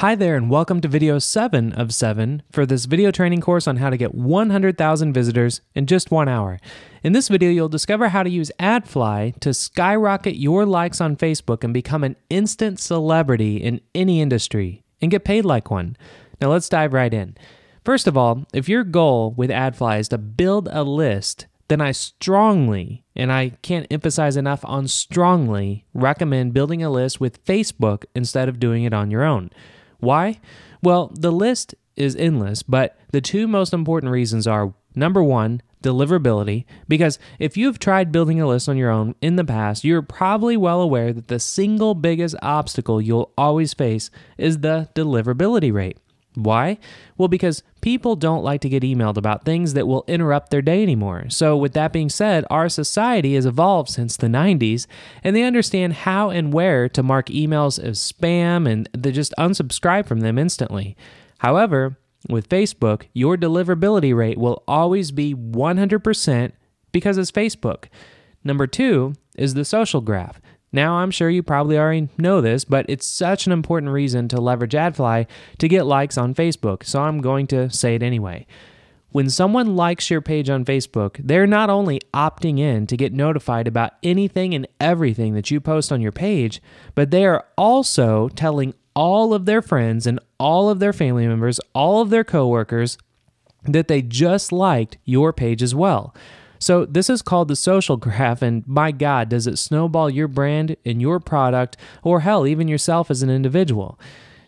Hi there, and welcome to video 7 of 7 for this video training course on how to get 100,000 visitors in just one hour. In this video, you'll discover how to use AdFly to skyrocket your likes on Facebook and become an instant celebrity in any industry and get paid like one. Now, let's dive right in. First of all, if your goal with AdFly is to build a list, then I strongly, and I can't emphasize enough on strongly, recommend building a list with Facebook instead of doing it on your own. Why? Well, the list is endless, but the two most important reasons are number one, deliverability, because if you've tried building a list on your own in the past, you're probably well aware that the single biggest obstacle you'll always face is the deliverability rate. Why? Well, because people don't like to get emailed about things that will interrupt their day anymore. So, with that being said, our society has evolved since the 90s and they understand how and where to mark emails as spam and they just unsubscribe from them instantly. However, with Facebook, your deliverability rate will always be 100% because it's Facebook. Number two is the social graph. Now, I'm sure you probably already know this, but it's such an important reason to leverage AdFly to get likes on Facebook, so I'm going to say it anyway. When someone likes your page on Facebook, they're not only opting in to get notified about anything and everything that you post on your page, but they are also telling all of their friends and all of their family members, all of their coworkers, that they just liked your page as well. So, this is called the social graph, and my God, does it snowball your brand and your product, or hell, even yourself as an individual.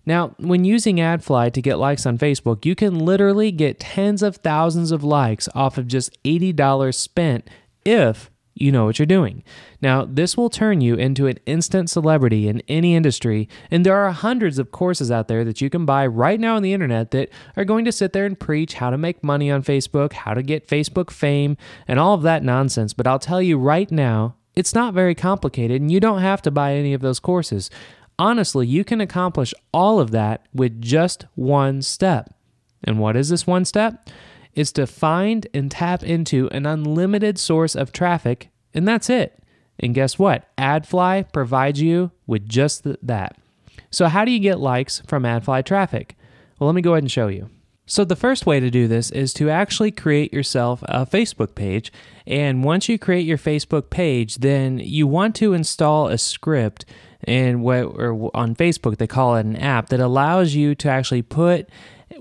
Now, when using AdFly to get likes on Facebook, you can literally get tens of thousands of likes off of just $80 spent if you know what you're doing. Now, this will turn you into an instant celebrity in any industry, and there are hundreds of courses out there that you can buy right now on the internet that are going to sit there and preach how to make money on Facebook, how to get Facebook fame, and all of that nonsense. But I'll tell you right now, it's not very complicated, and you don't have to buy any of those courses. Honestly, you can accomplish all of that with just one step. And what is this one step? Is to find and tap into an unlimited source of traffic, and that's it. And guess what? AdFly provides you with just that. So, how do you get likes from AdFly traffic? Well, let me go ahead and show you. So, the first way to do this is to actually create yourself a Facebook page. And once you create your Facebook page, then you want to install a script. And what, or on Facebook, they call it an app that allows you to actually put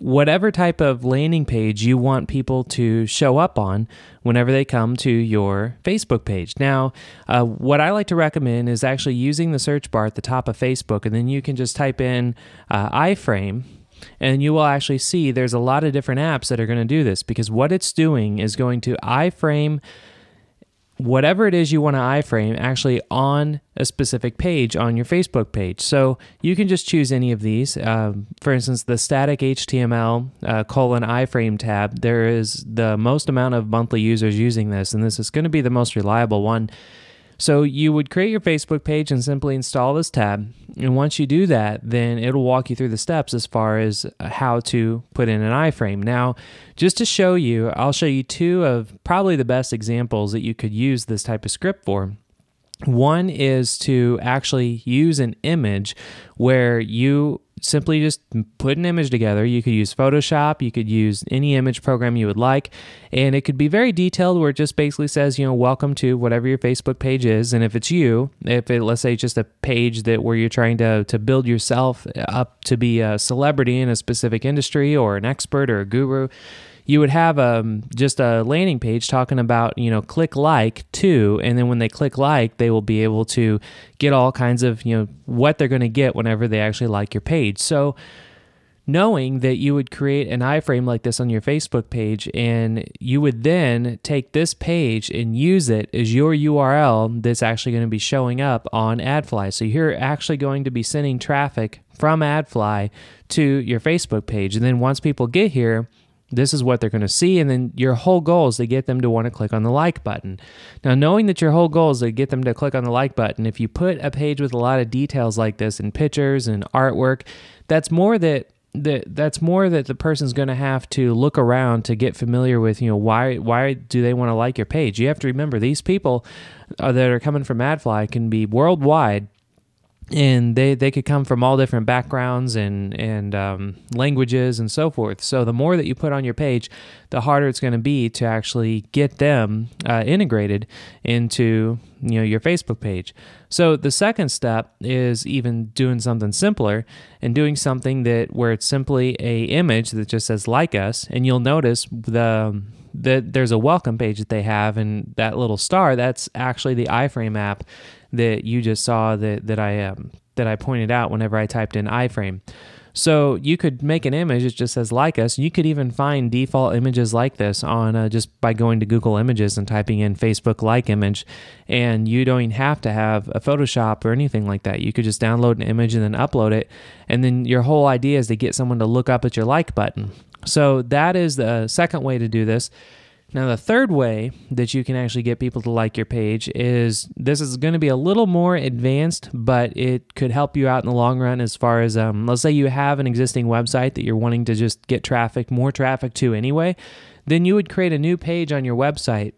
whatever type of landing page you want people to show up on whenever they come to your Facebook page. Now, uh, what I like to recommend is actually using the search bar at the top of Facebook, and then you can just type in uh, iframe. And you will actually see there's a lot of different apps that are going to do this because what it's doing is going to iframe whatever it is you want to iframe actually on a specific page on your Facebook page. So you can just choose any of these. Um, for instance, the static HTML uh, colon iframe tab, there is the most amount of monthly users using this, and this is going to be the most reliable one. So you would create your Facebook page and simply install this tab. And once you do that, then it'll walk you through the steps as far as uh, how to put in an iframe. Now, just to show you, I'll show you two of probably the best examples that you could use this type of script for. One is to actually use an image where you simply just put an image together. You could use Photoshop, you could use any image program you would like, and it could be very detailed where it just basically says, you know, welcome to whatever your Facebook page is. And if it's you, if it let's say just a page that where you're trying to to build yourself up to be a celebrity in a specific industry or an expert or a guru, you would have um, just a landing page talking about you know click like too and then when they click like they will be able to get all kinds of you know what they're going to get whenever they actually like your page so knowing that you would create an iframe like this on your Facebook page and you would then take this page and use it as your URL that's actually going to be showing up on AdFly. So you're actually going to be sending traffic from AdFly to your Facebook page. And then once people get here, this is what they're going to see. And then your whole goal is to get them to want to click on the like button. Now, knowing that your whole goal is to get them to click on the like button, if you put a page with a lot of details like this and pictures and artwork, that's more that that that's more that the person's going to have to look around to get familiar with you know why why do they want to like your page you have to remember these people uh, that are coming from adfly can be worldwide and they, they could come from all different backgrounds and and um, languages and so forth. So the more that you put on your page, the harder it's going to be to actually get them uh, integrated into you know your Facebook page. So the second step is even doing something simpler and doing something that where it's simply a image that just says like us, and you'll notice the that there's a welcome page that they have, and that little star that's actually the iframe app that you just saw that that I um, that I pointed out whenever I typed in iframe. So you could make an image that just says like us. You could even find default images like this on uh, just by going to Google Images and typing in Facebook like image, and you don't even have to have a Photoshop or anything like that. You could just download an image and then upload it, and then your whole idea is to get someone to look up at your like button. So that is the second way to do this. Now, the third way that you can actually get people to like your page is this is going to be a little more advanced, but it could help you out in the long run as far as, um, let's say you have an existing website that you're wanting to just get traffic, more traffic to anyway, then you would create a new page on your website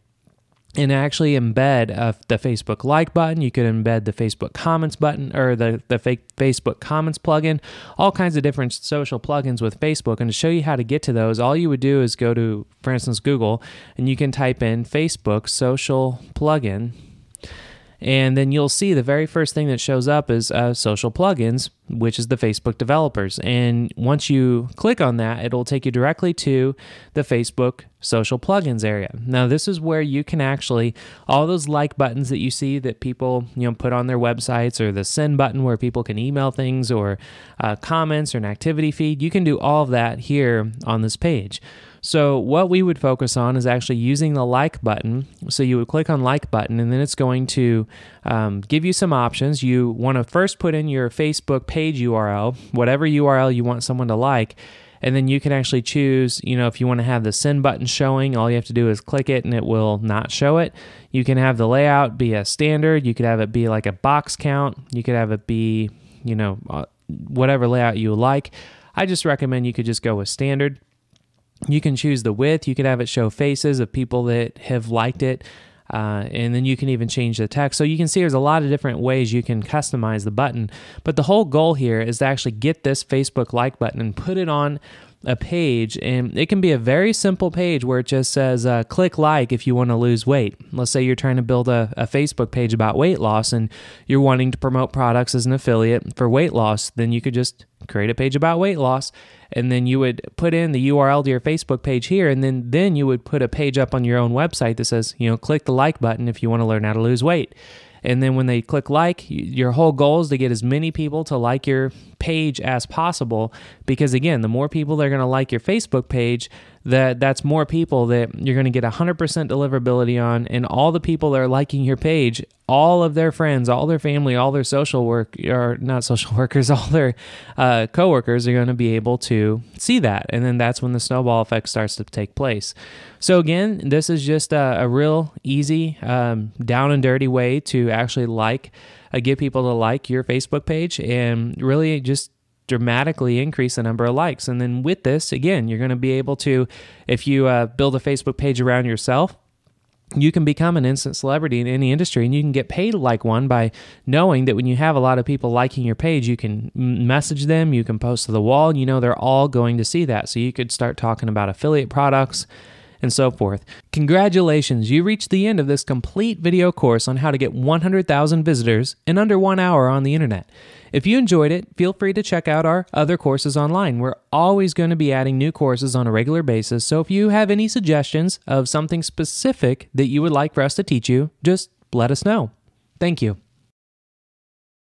and actually embed the Facebook like button. You could embed the Facebook comments button or the, the fake Facebook comments plugin, all kinds of different social plugins with Facebook. And to show you how to get to those, all you would do is go to, for instance, Google, and you can type in Facebook social plugin and then you'll see the very first thing that shows up is uh, social plugins, which is the Facebook developers. And once you click on that, it'll take you directly to the Facebook social plugins area. Now, this is where you can actually, all those like buttons that you see that people, you know, put on their websites or the send button where people can email things or uh, comments or an activity feed, you can do all of that here on this page. So what we would focus on is actually using the like button. So you would click on like button and then it's going to um, give you some options. You want to first put in your Facebook page URL, whatever URL you want someone to like. And then you can actually choose, you know, if you want to have the send button showing, all you have to do is click it and it will not show it. You can have the layout be a standard. You could have it be like a box count. You could have it be, you know, uh, whatever layout you like. I just recommend you could just go with standard. You can choose the width. You can have it show faces of people that have liked it. Uh, and then you can even change the text. So you can see there's a lot of different ways you can customize the button. But the whole goal here is to actually get this Facebook like button and put it on a page. And it can be a very simple page where it just says uh, click like if you want to lose weight. Let's say you're trying to build a, a Facebook page about weight loss and you're wanting to promote products as an affiliate for weight loss. Then you could just create a page about weight loss and then you would put in the URL to your Facebook page here and then then you would put a page up on your own website that says, you know, click the like button if you want to learn how to lose weight. And then when they click like, your whole goal is to get as many people to like your page as possible because again, the more people that are going to like your Facebook page, that that's more people that you're going to get 100% deliverability on and all the people that are liking your page all of their friends all their family all their social work or not social workers all their uh, coworkers are going to be able to see that and then that's when the snowball effect starts to take place. So again this is just a, a real easy um, down and dirty way to actually like uh, get people to like your facebook page and really just dramatically increase the number of likes. And then with this, again, you're going to be able to, if you uh, build a Facebook page around yourself, you can become an instant celebrity in any industry and you can get paid like one by knowing that when you have a lot of people liking your page you can message them you can post to the wall and you know they're all going to see that so you could start talking about affiliate products and so forth. Congratulations, you reached the end of this complete video course on how to get 100,000 visitors in under one hour on the internet. If you enjoyed it, feel free to check out our other courses online. We're always going to be adding new courses on a regular basis, so if you have any suggestions of something specific that you would like for us to teach you, just let us know. Thank you.